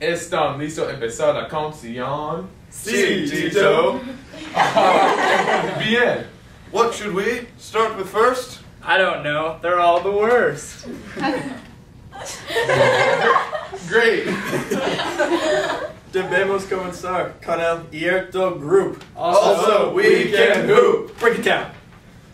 ¿Están listos a empezar la canción? Sí, Tito. Bien. What should we start with first? I don't know. They're all the worst. Great. Debemos comenzar con el Hierto Group. Also, we can hoop. Break it down.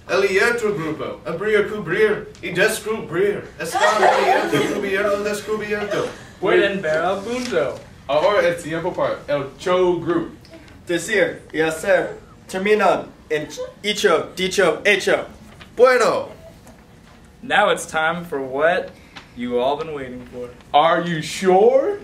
El Hierto Grupo. Abrir cubrir y descubrir. Estar el Hierto cubierto descubierto. Pueden ver al punto. Ahora es tiempo para el show group. Decir y hacer terminan en hecho, dicho, hecho. Bueno. Now it's time for what you all been waiting for. Are you sure?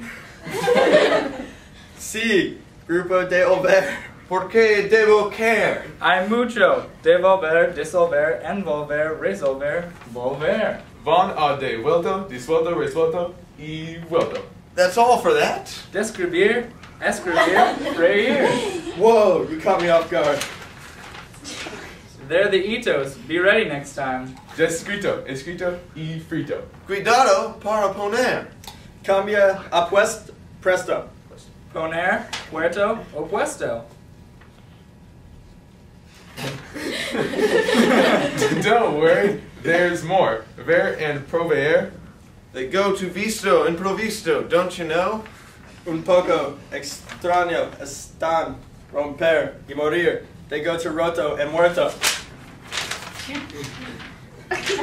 Sí, Grupo de Over. ¿Por qué debo care? Hay mucho. Devolver, disolver, envolver, resolver, volver. Van a de vuelta, disuelto, resuelto y vuelto. That's all for that? Describir, escribir, reír. Whoa, you caught me off guard. They're the itos. Be ready next time. Descrito, escrito y frito. Cuidado para poner. Cambia apuesto, presto. Poner, puerto, opuesto. Don't worry, there's more. Ver and proveer. They go to visto and provisto, don't you know? Un poco extraño están romper y morir. They go to roto and muerto.